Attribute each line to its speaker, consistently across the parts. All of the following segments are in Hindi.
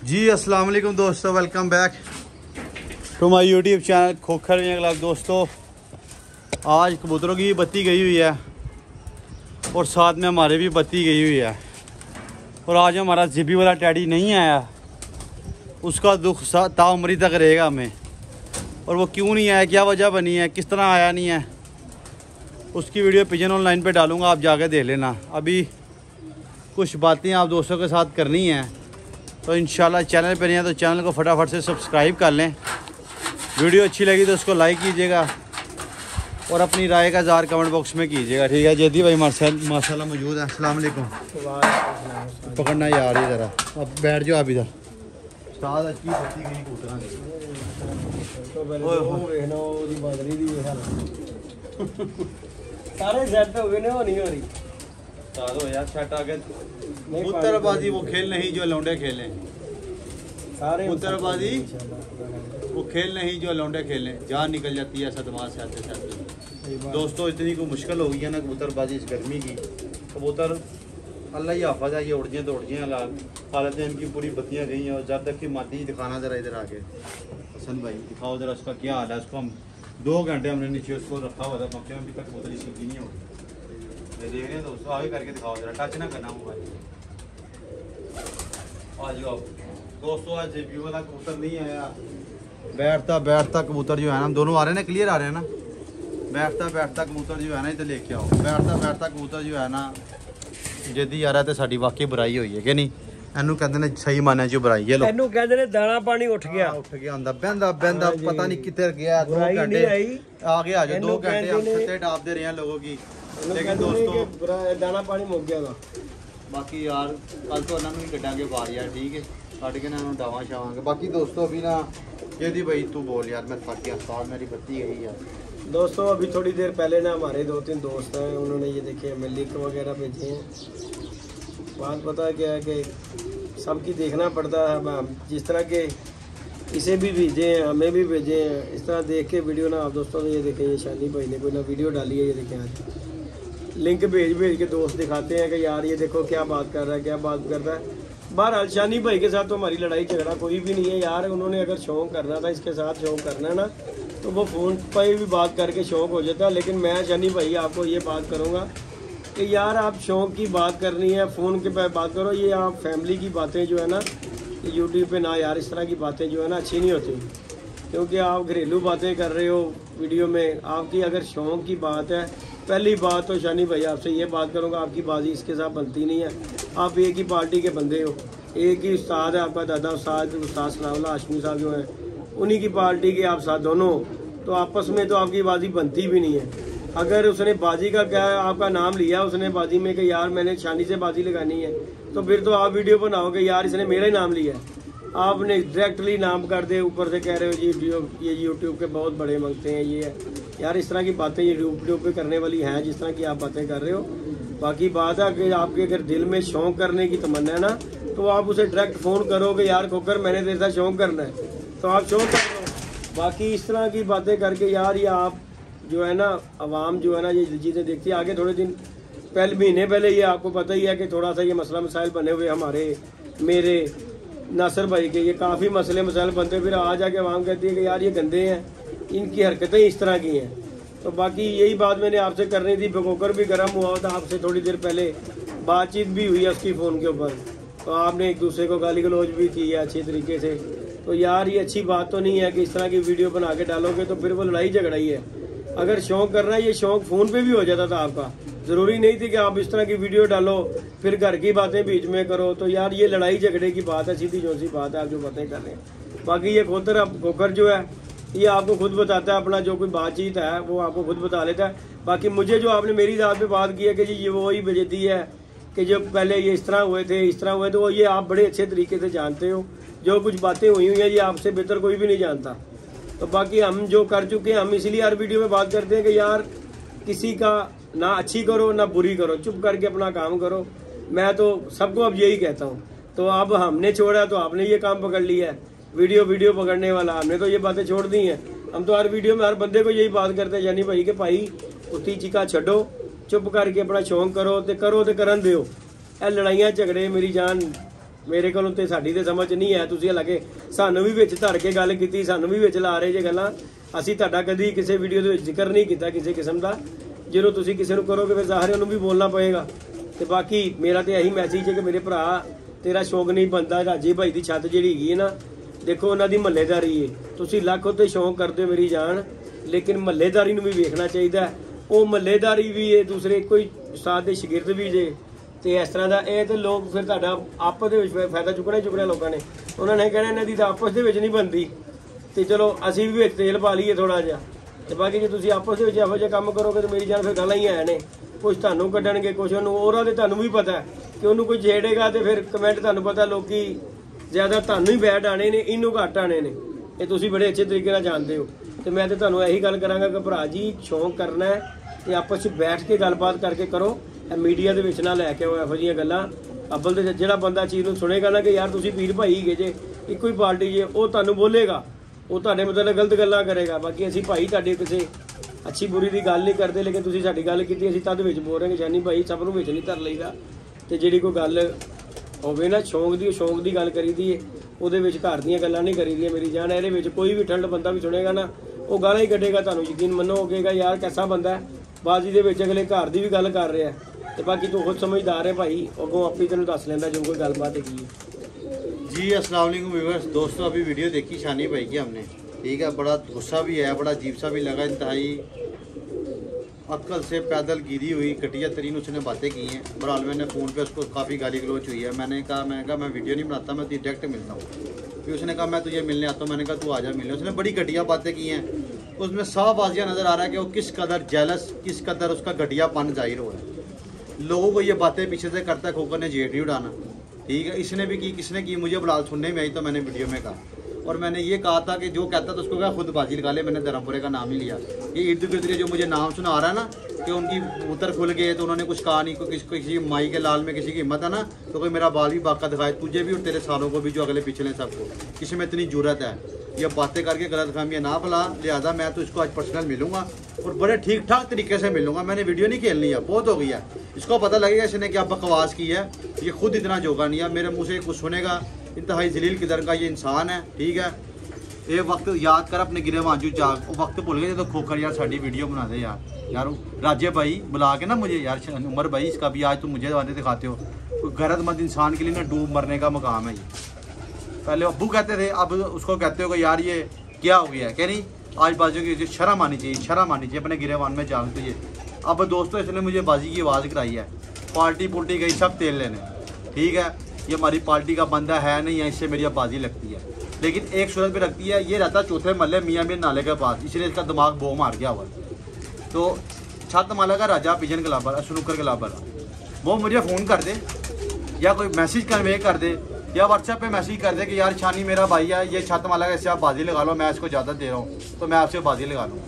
Speaker 1: जी, अस्सलाम वालेकुम दोस्तों welcome back to my YouTube channel Khokhar club दोस्तों। आज कबूतरों की बत्ती गई हुई है और साथ में हमारे भी बत्ती गई हुई है। और आज हमारा जिबी वाला टैडी नहीं आया, उसका दुख ताउमरी तक रहेगा हमें। और वो क्यों नहीं आया, क्या वजह बनी है, किस तरह आया नहीं है, उसकी वीडियो पिजन ऑनलाइन पे डालूँगा, आप जाके देख लेना। अभी कुछ बातें आप दोस्तों के साथ करनी हैं। तो इन चैनल पर नहीं है तो चैनल को फटाफट से सब्सक्राइब कर लें। वीडियो अच्छी लगी तो उसको लाइक कीजिएगा और अपनी राय का जार कमेंट बॉक्स में कीजिएगा, ठीक है? जैदी भाई, माशाला माशा मौजूद है। असल पकड़ना यार ही ज़रा। अब बैठ जाओ आप इधर।
Speaker 2: सारे सेट हो गए नहीं
Speaker 1: हो रही। यार छठ आ मुत्तरबाजी वो खेल नहीं जो लौंडे खेले।
Speaker 2: सारे
Speaker 1: मुत्तरबाजी वो खेल नहीं जो लौंडे खेले। जान निकल जाती है सदमा से आते आते दोस्तों इतनी को मुश्किल हो गई है ना कबूतरबाजी इस गर्मी की। कबूतर अल्लाह ही हाफा है ये उड़ जाए तो उड़ जाए हालत इनकी पूरी बत्तियाँ गई हैं और जब तक की मादी दिखाना ज़रा इधर आके। हसन भाई दिखाओ ज़रा उसका क्या हाल है? उसको हम दो घंटे हमने नीचे उसको रखा हुआ था कम से कम अभी तक कबूतर इसकी नहीं हो रही देख रहे हैं दोस्तों आगे करके दिखाओ जरा टच ना करना मोबाइल आ जाओ दोस्तों आज जेबी वाला कबूतर नहीं आया बैठता बैठता कबूतर जो है ना हम दोनों आ रहे हैं ना क्लियर आ रहे हैं ना बैठता बैठता कबूतर जो है ना इधर लेके आओ बैठता बैठता कबूतर जो है ना जदी आ रहा तो साड़ी वाकई बुराई हुई है कि नहीं ਇਹਨੂੰ ਕਹਿੰਦੇ ਨੇ ਸਹੀ ਮਾਨਿਆ ਚ ਬੁਰਾਈ ਹੈ ਲੋ
Speaker 2: ਇਹਨੂੰ ਕਹਿੰਦੇ ਨੇ ਦਾਣਾ ਪਾਣੀ ਉੱਠ ਗਿਆ
Speaker 1: ਉੱਠ ਗਿਆ ਹੁੰਦਾ ਬਹਿੰਦਾ ਬਹਿੰਦਾ ਪਤਾ ਨਹੀਂ ਕਿੱਧਰ ਗਿਆ 2
Speaker 2: ਬੁਰਾਈ
Speaker 1: ਘੰਟੇ
Speaker 2: ਨਹੀਂ ਆਈ
Speaker 1: ਆ ਗਿਆ ਜੋ 2
Speaker 2: ਇਹਨੂੰ
Speaker 1: घंटे हम
Speaker 2: कहते ने-
Speaker 1: छत्ते डालते रहे हैं लोगों की
Speaker 2: ਇਹਨੂੰ
Speaker 1: लेकिन
Speaker 2: ਕਹਿੰਦੇ ਨੇ
Speaker 1: दोस्तों
Speaker 2: ਕਿ ਬੁਰਾ- ਦਾਣਾ ਪਾਣੀ ਮੁੱਕ ਗਿਆ ਵਾ
Speaker 1: ਬਾਕੀ ਯਾਰ ਕੱਲ ਤੋਂ ਇਹਨਾਂ ਨੂੰ ਵੀ ਕੱਢਾਂਗੇ ਬਾਹਰ ਯਾਰ ਠੀਕ ਹੈ ਕੱਢ ਕੇ ਨਾ ਇਹਨਾਂ ਨੂੰ ਡਾਵਾਂ ਛਾਵਾਂਗੇ ਬਾਕੀ ਦੋਸਤੋ ਅਭੀ ਨਾ यदि भाई तू बोल यार मैं थक गया साथ मेरी बत्ती गई यार
Speaker 2: दोस्तों अभी थोड़ी देर पहले ना हमारे दो तीन दोस्त हैं उन्होंने ये देखे हमें लिंक वगैरह भेजे हैं बात पता है क्या है कि सबकी देखना पड़ता है अब हम जिस तरह के इसे भी भेजे हैं हमें भी भेजे हैं इस तरह देख के वीडियो ना आप दोस्तों ने ये देखें ये शानी भाई ने कोई ना वीडियो डाली है ये देखें आज लिंक भेज भेज के दोस्त दिखाते हैं कि यार ये देखो क्या बात कर रहा है, क्या बात कर रहा है। बहरहाल, शानी भाई के साथ तो हमारी लड़ाई झगड़ा कोई भी नहीं है यार। उन्होंने अगर शौक करना था, इसके साथ शौक करना है ना तो वो फ़ोन पर भी बात करके शौक हो जाता। लेकिन मैं, शानी भाई, आपको ये बात करूँगा कि यार, आप शौक की बात करनी है, फ़ोन के पे बात करो। ये आप फैमिली की बातें जो है ना यूट्यूब पे ना यार, इस तरह की बातें जो है ना, अच्छी नहीं होती। क्योंकि आप घरेलू बातें कर रहे हो वीडियो में, आपकी अगर शौक की बात है, पहली बात तो शानी भाई आपसे ये बात करूँगा, आपकी बाजी इसके साथ बनती नहीं है। आप एक ही पार्टी के बंदे हो, एक ही उस्ताद है आपका दादा उस्ताद उस्ताद सलाउल्ला हाशमी साहब जो हैं, उन्हीं की पार्टी के आप साथ दोनों तो आपस में तो आपकी बाजी बनती भी नहीं है। अगर उसने बाजी का क्या, आपका नाम लिया, उसने बाजी में कि यार मैंने शानी से बाजी लगानी है तो फिर तो आप वीडियो बनाओगे, यार इसने मेरा ही नाम लिया है। आपने डायरेक्टली नाम कर दे ऊपर से कह रहे हो जी ये यूट्यूब के बहुत बड़े मंगते हैं, ये है। यार, इस तरह की बातें ये यूट्यूब पे करने वाली हैं, जिस तरह की आप बातें कर रहे हो। बाकी बात है कि आपके अगर दिल में शौक करने की तमन्ना है ना तो आप उसे डायरेक्ट फ़ोन करो कि, यार, खोकर, मैंने तेरे साथ शौक करना है। तो आप शौक कर लो बाकी इस तरह की बातें करके यार, ये आप जो है ना, आवाम जो है ना, ये चीज़ें देखती है। आगे थोड़े दिन, पहले, महीने पहले ये आपको पता ही है कि थोड़ा सा ये मसला मसाइल बने हुए हमारे, मेरे नासर भाई के, ये काफ़ी मसले, मसाइल बनते फिर आ जाके आवाम कहती है कि यार ये गंदे हैं, इनकी हरकतें इस तरह की हैं। तो बाकी यही बात मैंने आपसे करनी थी, भगोकर भी गर्म हुआ था आपसे थोड़ी देर पहले, बातचीत भी हुई है उसकी फ़ोन के ऊपर। तो आपने एक दूसरे को गाली गलौज भी की है अच्छी तरीके से। तो यार ये अच्छी बात तो नहीं है कि इस तरह की वीडियो बना के डालोगे तो फिर वो लड़ाई झगड़ा ही है। अगर शौक करना है, ये शौक फ़ोन पे भी हो जाता था आपका। ज़रूरी नहीं थी कि आप इस तरह की वीडियो डालो, फिर घर की बातें बीच में करो। तो यार, ये लड़ाई झगड़े की बात है, सीधी जो सी बात है, आप जो बातें कर रहे हैं। बाकी ये खोतर अब खोकर जो है, ये आपको खुद बताता है, अपना जो कोई बातचीत है, वो आपको खुद बता लेता है। बाकी मुझे जो आपने मेरी दाद पे बात की है कि जी, ये वो वही बेजती है कि जो पहले ये इस तरह हुए थे, इस तरह हुए थे वो ये आप बड़े अच्छे तरीके से जानते हो। जो कुछ बातें हुई हुई हैं, ये आपसे बेहतर कोई भी नहीं जानता। तो बाकी हम जो कर चुके हैं, हम इसीलिए हर वीडियो में बात करते हैं कि यार, किसी का ना अच्छी करो ना बुरी करो चुप करके अपना काम करो मैं तो सबको अब यही कहता हूँ तो अब हमने छोड़ा तो आपने ये काम पकड़ लिया है वीडियो वीडियो पकड़ने वाला हमने तो ये बातें छोड़ दी हैं हम तो हर वीडियो में हर बंदे को यही बात करते हैं यानी भाई कि भाई उठी चिका छो चुप करके अपना शौक करो तो करो तो करन दो ਇਹ ਲੜਾਈਆਂ ਝਗੜੇ ਮੇਰੀ ਜਾਨ ਮੇਰੇ ਕੋਲੋਂ ਤੇ ਸਾਡੀ ਤੇ ਸਮਝ 'ਚ ਨਹੀਂ ਹੈ ਤੁਸੀਂ ਹਾਲਾਂਕਿ ਸਾਨੂੰ ਵੀ ਵਿੱਚ ਧਰ ਕੇ ਗੱਲ ਕੀਤੀ ਸਾਨੂੰ ਵੀ ਵਿੱਚ ਲਾ ਰਹੇ ਜੇ ਗੱਲਾਂ ਅਸੀਂ ਤੁਹਾਡਾ ਕਦੀ ਕਿਸੇ ਵੀਡੀਓ ਦੇ ਵਿੱਚ ਜ਼ਿਕਰ ਨਹੀਂ ਕੀਤਾ ਕਿਸੇ ਕਿਸਮ ਦਾ ਜਦੋਂ ਤੁਸੀਂ ਕਿਸੇ ਨੂੰ ਕਰੋਗੇ ਫਿਰ ਜ਼ਾਹਿਰ ਉਹਨੂੰ ਵੀ ਬੋਲਣਾ ਪਏਗਾ। ਤੇ ਬਾਕੀ ਮੇਰਾ ਤੇ ਇਹੀ ਮੈਸੇਜ ਹੈ ਕਿ ਮੇਰੇ ਭਰਾ, ਤੇਰਾ ਸ਼ੌਕ ਨਹੀਂ ਬੰਦਾ ਰਾਜੇ ਭਾਈ ਦੀ ਛੱਤ ਜਿਹੜੀ ਹੈਗੀ ਹੈ ਨਾ, ਦੇਖੋ ਉਹਨਾਂ ਦੀ ਮਹੱਲੇਦਾਰੀ ਹੈ ਤੁਸੀਂ ਲੱਖ ਉੱਤੇ ਸ਼ੌਕ ਕਰਦੇ ਹੋ ਮੇਰੀ ਜਾਨ, ਲੇਕਿਨ ਮਹੱਲੇਦਾਰੀ ਨੂੰ ਵੀ ਵੇਖਣਾ ਚਾਹੀਦਾ ਉਹ ਮਹੱਲੇਦਾਰੀ ਵੀ ਹੈ ਦੂਸਰੇ ਕੋਈ ਉਸਤਾਦ ਦੇ ਸ਼ਾਗਿਰਦ ਵੀ ਜੇ। ਤੇ ਇਸ ਤਰ੍ਹਾਂ ਦਾ ਇਹ ਤੇ ਲੋਕ ਫਿਰ ਤੁਹਾਡਾ ਆਪਸ ਦੇ ਵਿੱਚ ਫਾਇਦਾ ਚੁੱਕਣਾ ਹੀ ਚੁੱਕਣਾ ਲੋਕਾਂ ਨੇ। ਉਹਨਾਂ ਨੇ ਕਹਿਣਾ ਇਹਨਾਂ ਦੀ ਤਾਂ ਆਪਸ ਦੇ ਵਿੱਚ ਨਹੀਂ ਬਣਦੀ। ਤੇ ਚਲੋ ਅਸੀਂ ਵੀ ਵਿੱਚ ਤੇਲ ਪਾ ਲਈਏ ਥੋੜਾ ਜਿਹਾ। ਤੇ ਬਾਕੀ ਜੇ ਤੁਸੀਂ ਆਪਸ ਦੇ ਵਿੱਚ ਇਹੋ ਜਿਹੇ ਕੰਮ ਕਰੋਗੇ ਤਾਂ ਮੇਰੀ ਜਾਨ ਫਿਰ ਗੱਲਾਂ ਹੀ ਆਇਆ ਨੇ ਕੁਝ ਤੁਹਾਨੂੰ ਕੱਢਣਗੇ ਕੁਝ ਉਹਨੂੰ ਉਹਦਾ ਦੇ ਤੁਹਾਨੂੰ ਵੀ ਪਤਾ ਕਿ ਉਹਨੂੰ ਕੋਈ ਛੇੜੇਗਾ ਤੇ ਫਿਰ ਕਮੈਂਟ ਤੁਹਾਨੂੰ ਪਤਾ ਲੋਕੀ ਜ਼ਿਆਦਾ ਤੁਹਾਨੂੰ ਹੀ ਬੈਡ ਆਣੇ ਨੇ, ਇਹਨੂੰ ਘੱਟ ਆਣੇ ਨੇ। ਇਹ ਤੁਸੀਂ ਬੜੇ ਅੱਛੇ ਤਰੀਕੇ ਨਾਲ ਜਾਣਦੇ ਹੋ। ਤੇ ਮੈਂ ਤੇ ਤੁਹਾਨੂੰ ਇਹੀ ਗੱਲ ਕਰਾਂਗਾ ਕਿ ਭਰਾ ਜੀ, ਸ਼ੌਂਕ ਕਰਨਾ ਹੈ ਤੇ ਆਪਸ ਵਿੱਚ ਬੈਠ ਕੇ ਗੱਲਬਾਤ ਕਰਕੇ ਕਰੋ। ਇਹ ਮੀਡੀਆ ਦੇ ਵਿੱਚ ਨਾ ਲੈ ਕੇ ਆਓ ਇਹੋ ਜਿਹੀਆਂ ਗੱਲਾਂ। ਅੱਬਲ ਦੇ ਜਿਹੜਾ ਬੰਦਾ ਚੀਜ਼ ਨੂੰ ਸੁਣੇਗਾ ਨਾ ਕਿ ਯਾਰ ਤੁਸੀਂ ਪੀਰ ਭਾਈ ਹੈਗੇ ਜੇ, ਇੱਕੋ ਹੀ ਪਾਰਟੀ ਜੇ, ਉਹ ਤੁਹਾਨੂੰ ਬੋਲੇਗਾ। ਉਹ ਤੁਹਾਡੇ ਮਤਲਬ ਗਲਤ ਗੱਲਾਂ ਕਰੇਗਾ। ਬਾਕੀ ਅਸੀਂ ਭਾਈ ਤੁਹਾਡੇ ਕਿਸੇ ਅੱਛੀ ਬੁਰੀ ਦੀ ਗੱਲ ਨਹੀਂ ਕਰਦੇ, ਲੇਕਿਨ ਤੁਸੀਂ ਸਾਡੀ ਗੱਲ ਕੀਤੀ, ਅਸੀਂ ਤਦ ਵਿੱਚ ਬੋਲ ਰਹੇ ਹਾਂ ਕਿ ਜਾਨੀ ਭਾਈ ਸਭ ਨੂੰ ਵਿੱਚ ਨਹੀਂ ਧਰ ਲਈਦਾ। ਤੇ ਜਿਹੜੀ ਕੋਈ ਗੱਲ ਹੋਵੇ ਨਾ, ਸ਼ੌਂਕ ਦੀ ਸ਼ੌਂਕ ਦੀ ਗੱਲ ਕਰੀਦੀ ਏ, ਉਹਦੇ ਵਿੱਚ ਘਰ ਦੀਆਂ ਗੱਲਾਂ ਨਹੀਂ ਕਰੀਦੀਆਂ ਮੇਰੀ ਜਾਨ। ਇਹਦੇ ਵਿੱਚ ਕੋਈ ਵੀ ਠੰਡ ਬੰਦਾ ਵੀ ਸੁਣੇਗਾ ਨਾ, ਉਹ ਗਾਲਾਂ ਹੀ ਕੱਢੇਗਾ ਤੁਹਾਨੂੰ, ਯਕੀਨ ਮੰਨੋ ਮੰਨੋਗੇਗਾ ਯਾਰ ਕਿਹਦਾ ਬੰਦਾ ਹੈ। ਬਾਜੀ ਦੇ ਵਿੱਚ ਅਗਲੇ ਘਰ ਦੀ ਵੀ ਗੱਲ ਕਰ ਰਿਹਾ ਹੈ। ਤੇ ਬਾਕੀ ਤੂੰ ਖੁਦ ਸਮਝਦਾਰ ਹੈ ਭਾਈ, ਅੱਗੋਂ ਆਪੇ ਤੈਨੂੰ ਦੱਸ ਲੈਂਦਾ ਜੋ ਕੋਈ ਗੱਲਬਾਤ ਹੈਗੀ ਹੈ।
Speaker 1: जी, अस्सलाम वालेकुम व्यूअर्स। दोस्तों, अभी वीडियो देखी, शानी भाई की हमने। ठीक है, बड़ा गुस्सा भी है बड़ा अजीब सा भी लगा इंतहाई। अक्ल से पैदल गिरी हुई घटिया तरीन उसने बातें की हैं। बहरहाल, मैंने फ़ोन पे उसको काफ़ी गाली गलोच हुई है। मैंने कहा मैंने कहा, मैं वीडियो नहीं बनाता, मैं तुझे डायरेक्ट मिलता हूँ। फिर उसने कहा, मैं तुझे मिलने आता हूँ। मैंने कहा, तू आ जा मिलने। उसने बड़ी घटिया बातें की हैं। उसमें साफ़ बाजिया नज़र आ रहा है कि वो किस कदर जेलस किस कदर उसका घटियापन ज़ाहिर हो रहा है। लोगों को ये बातें पीछे से करता है खोकर ने जेट नहीं उड़ाना। ठीक है, इसने भी की, किसने की, मुझे बुलाल सुनने में आई तो मैंने वीडियो में कहा। और मैंने ये कहा था कि जो कहता था उसको कहा, खुद बाजी लगा ले, मैंने धर्मपुरे का नाम ही लिया। ये इर्द गिर्द के जो मुझे नाम सुना आ रहा है ना, कि उनकी उतर खुल गए तो उन्होंने कुछ कहा नहीं किसी किसी माई के लाल में किसी की हिम्मत है ना तो कोई मेरा बाल भी बाका दिखाए, तुझे भी और तेरे सालों को भी जो अगले पिछले सबको किसी में इतनी ज़रूरत है। ये बातें करके गलत फहमियाँ ना फैला, लिहाजा मैं तो इसको आज पर्सनल मिलूँगा और बड़े ठीक ठाक तरीके से मिलूँगा। मैंने वीडियो नहीं खेलनी है, बहुत हो गई है। इसको पता लगेगा इसने क्या बकवास की है। ये खुद इतना जोगा नहीं है, मेरे मुँह से कुछ सुनेगा। इंतहाई जलील किदर का ये इंसान है, ठीक है? ये वक्त याद कर अपने गिरे मांझू चाक वो वक्त भूल गए तो खोखर यार साड़ी वीडियो बना दे यार। यार राजे भाई, बुला के ना मुझे यार उमर भाई, इसका भी आज तुम मुझे वादे दिखाते हो। कोई गरजमंद इंसान के लिए ना डूब मरने का मकाम है ये। पहले अबू कहते थे, अब उसको कहते हो कि यार ये क्या हो गया है? कह नहीं, आज बाजू की शर्म आनी चाहिए, शर्म आनी चाहिए अपने गिरेवान में जाग दीजिए अब दोस्तों, इसने मुझे बाजी की आवाज़ कराई है। पार्टी पुलटी गई सब तेल लेने। ठीक है? ये हमारी पार्टी का बंदा है नहीं है इससे मेरी अब बाजी लगती है। लेकिन एक सूरत पे रखती है, ये रहता चौथे महल्ले मियाँ मियाँ नाले के पास इसलिए इसका दिमाग बो मार गया हुआ। तो छत माला का राजा पिजन क्लाबर स्नूकर क्लाबर, वो मुझे फ़ोन कर दे, या कोई मैसेज कन्वे कर दे, या व्हाट्सएप पे मैसेज कर दे कि, यार, छानी मेरा भाई है, ये छत माला का इससे आप बाजी लगा लो, मैं इसको ज़्यादा दे रहा हूँ तो मैं आपसे बाजी लगा लूँ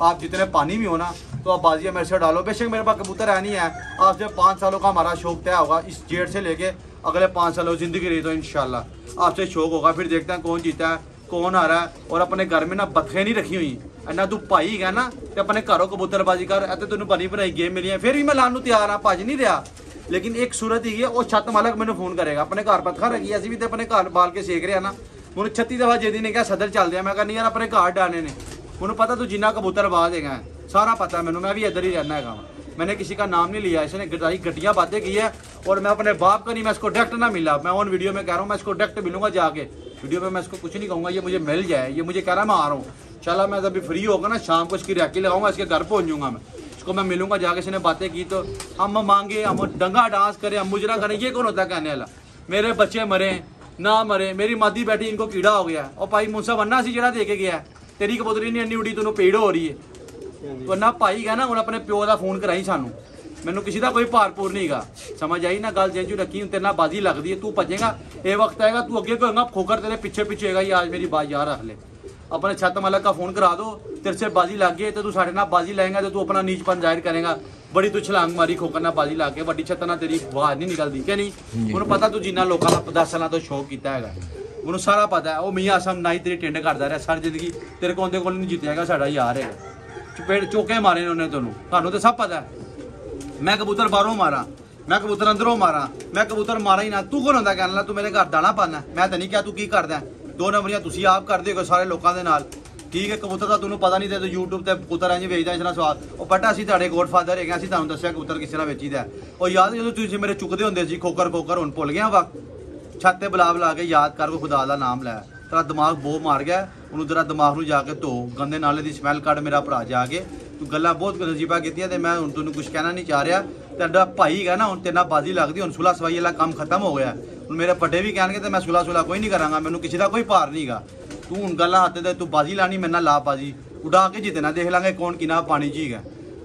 Speaker 1: आप जितने पानी में हो ना तो आप बाजी मेरे से डालो। बेशक मेरे पास कबूतर है नहीं है। आज से पाँच सालों का हमारा शौक तय होगा। इस डेट से लेके अगले पाँच सालों ज़िंदगी रही तो इन आपसे शौक होगा। फिर देखते हैं कौन जीता है, कौन आ रहा है। और अपने घर में ना बतखें नहीं रखी हुई। ना तू भाई है ना तो अपने घरों कबूतरबाजी कर। तो तेन बनी बनाई गेम मिली है। फिर भी मैं लानू तैयार हाँ भज नहीं रहा। लेकिन एक सूरत ही है, वो छत मालक मैंने फ़ोन करेगा। अपने घर बतखा रखी अभी भी तो अपने घर बाल के सेक रहे हैं ना। मुझे छत्तीस दफ़ा जेदी ने कहा सदर चल दिया मैं कहा यार, अपने घर डाने ने। उन्होंने पता तू जिन्ना कबूतरबाज है। सारा पता है मैंने, मैं भी इधर ही रहना है मैंने किसी का नाम नहीं लिया, इसने गटाई बातें की है और मैं अपने बाप का नहीं, मैं इसको डायरेक्ट ना मिला। मैं ऑन वीडियो में कह रहा हूँ, मैं इसको डायरेक्ट मिलूँगा जाके। वीडियो में मैं इसको कुछ नहीं कहूँगा, ये मुझे मिल जाए, ये मुझे कह रहा है, मैं आ रहा हूँ। चलो, मैं अभी फ्री होगा ना, शाम को इसकी रैकी लगाऊँगा, इसके घर पहुंचूँगा मैं। इसको मैं मिलूँगा जाके, इसने बातें की तो हम मांगे, हम डंगा डांस करें, हम मुजरा करें, ये कौन होता है कहने वाला? मेरे बच्चे मरे, ना मरे, मेरी मादी बैठी, इनको कीड़ा हो गया। और भाई मुंसा बनना सी जरा देखे गया तेरी कबूतरी नहीं अन्नी उड़ी, तेनों पेड़ हो रही है। ਵਰਨਾ ਭਾਈ ਗਾ ਨਾ ਹੁਣ ਆਪਣੇ ਪਿਓ ਦਾ ਫੋਨ ਕਰਾਈ ਸਾਨੂੰ। ਮੈਨੂੰ ਕਿਸੇ ਦਾ ਕੋਈ ਭਾਰਪੂਰ ਨਹੀਂਗਾ ਸਮਝ ਆਈ ਨਾ ਗੱਲ ਜੈਜੂ ਰੱਖੀ ਤੇਰੇ ਨਾਲ ਬਾਜ਼ੀ ਲੱਗਦੀ ਹੈ ਤੂੰ ਭੱਜੇਗਾ। ਇਹ ਵਕਤ ਆਏਗਾ ਤੂੰ ਅੱਗੇ ਕੋਏਗਾ ਖੋਕਰ ਤੇਰੇ ਪਿੱਛੇ ਪਿੱਛੇ ਹੈਗਾ ਯਾਰ ਮੇਰੀ ਬਾਜ਼ ਯਾਰ ਰੱਖ ਲੈ। अपने छत मालक का फोन करा दो तेरे से बाजी लाग गई तो तू साढ़े ना बाजी लाएगा तो तू अपना नीचपन जाहिर करेगा बड़ी तू छलांग मारी खोकर ना बाजी ला के वड्डी छत ना तेरी आवाज नहीं निकलती क्या नहीं ਉਹਨੂੰ ਪਤਾ ਤੂੰ ਜਿੰਨਾ ਲੋਕਾਂ ਦਾ 10 ਸਾਲਾਂ ਤੋਂ ਸ਼ੋਅ ਕੀਤਾ ਹੈਗਾ। ਉਹਨੂੰ ਸਾਰਾ ਪਤਾ ਹੈ ਉਹ ਮੀਆਂ ਆਸਮ ਨਾ ਹੀ ਤੇਰੀ ਟਿੰਡ ਕਰਦਾ ਰਿਹਾ ਸਾਰੀ ਜ਼ਿੰਦਗੀ ਤੇਰੇ ਕੋਲ ਦੇ ਕੋਲ ਨਹੀਂ ਜਿੱਤਿਆਗਾ ਸਾਡਾ ਯਾਰ ਹੈ ਚਪੇੜ ਚੋਕੇ ਮਾਰੇ ਨੇ ਉਹਨੇ ਤੁਹਾਨੂੰ। ਤੁਹਾਨੂੰ ਤਾਂ ਸਭ ਪਤਾ ਹੈ। ਮੈਂ ਕਬੂਤਰ ਬਾਹਰੋਂ ਮਾਰਾਂ। ਮੈਂ ਕਬੂਤਰ ਅੰਦਰੋਂ ਮਾਰਾਂ। ਮੈਂ ਕਬੂਤਰ ਮਾਰਾਂ ਹੀ ਨਾ। ਤੂੰ ਕੌਣ ਹੁੰਦਾ ਕਹਿਣ ਵਾਲਾ ਤੂੰ ਮੇਰੇ ਘਰ ਦਾਣਾ ਪਾਣਾ ਮੈਂ ਤਾਂ ਨਹੀਂ ਕਿਹਾ ਤੂੰ ਕੀ ਕਰਦਾ ਦੋ ਨੰਬਰੀਆਂ ਤੁਸੀਂ ਆਪ ਕਰਦੇ ਹੋ ਸਾਰੇ ਲੋਕਾਂ ਦੇ ਨਾਲ। ਠੀਕ ਹੈ, ਕਬੂਤਰ ਦਾ ਤੁਹਾਨੂੰ ਪਤਾ ਨਹੀਂ ਤੇ ਤੂੰ YouTube ਤੇ ਕਬੂਤਰ ਐਂ ਵੇਚਦਾ ਇਸ ਨਾਲ ਸਵਾਦ। ਉਹ ਬਟਾ ਅਸੀਂ ਤੁਹਾਡੇ ਗੋਡਫਾਦਰ ਹੈਗੇ ਅਸੀਂ ਤੁਹਾਨੂੰ ਦੱਸਿਆ ਕਬੂਤਰ ਕਿਸ ਤਰ੍ਹਾਂ ਵੇਚੀਦਾ ਹੈ। ਉਹ ਯਾਦ ਜਦੋਂ ਤੁਸੀਂ ਮੇਰੇ ਚੁੱਕਦੇ ਹੁੰਦੇ ਸੀ, ਖੋਕਰ ਖੋਕਰ, ਹੁਣ ਭੁੱਲ ਗਿਆ ਵਕਤ ਛੱਤ ਤੇ ਬੁਲਾ ਬੁਲਾ ਕੇ ਯਾਦ ਕਰ ਕੋ ਖੁਦਾ ਦਾ ਨਾਮ ਲੈ। ਤੇਰਾ ਦਿਮਾਗ ਬਹੁਤ ਮਾਰ ਗਿਆ। ਉਹਨੂੰ ਤੇਰਾ ਦਿਮਾਗ ਨੂੰ ਜਾ ਕੇ ਧੋ। ਗੰਦੇ ਨਾਲੇ ਦੀ ਸਮੈਲ ਕੱਢ ਮੇਰਾ ਭਰਾ ਜਾ ਕੇ। ਤੂੰ ਗੱਲਾਂ ਬਹੁਤ ਨਜੀਬਾ ਕੀਤੀਆਂ ਤੇ ਮੈਂ ਹੁਣ ਤੈਨੂੰ ਕੁਝ ਕਹਿਣਾ ਨਹੀਂ ਚਾਹ ਰਿਹਾ। ਤੁਹਾਡਾ ਭਾਈ ਹੈਗਾ ਨਾ, ਹੁਣ ਤੇਰੇ ਨਾਲ ਬਾਜ਼ੀ ਲੱਗਦੀ, ਹੁਣ ਸੁਲਾ ਸਵਾਈ ਵਾਲਾ ਕੰਮ ਖਤਮ ਹੋ ਗਿਆ। ਹੁਣ ਮੇਰੇ ਵੱਡੇ ਵੀ ਕਹਿਣਗੇ ਤੇ ਮੈਂ ਸੁਲਾ ਸੁਲਾ ਕੋਈ ਨਹੀਂ ਕਰਾਂਗਾ। ਮੈਨੂੰ ਕਿਸੇ ਦਾ ਕੋਈ ਭਾਰ ਨਹੀਂਗਾ ਤੂੰ ਹੁਣ ਗੱਲਾਂ ਹੱਥ ਤੇ, ਤੂੰ ਬਾਜ਼ੀ ਲਾਣੀ ਮੇਰੇ ਨਾਲ ਲਾ ਬਾਜ਼ੀ ਉਡਾ ਕੇ ਜਿੱਤਣਾ ਦੇਖ ਲਾਂਗੇ ਕੌਣ ਕਿਨਾ ਪਾਣੀ ਚੀਗਾ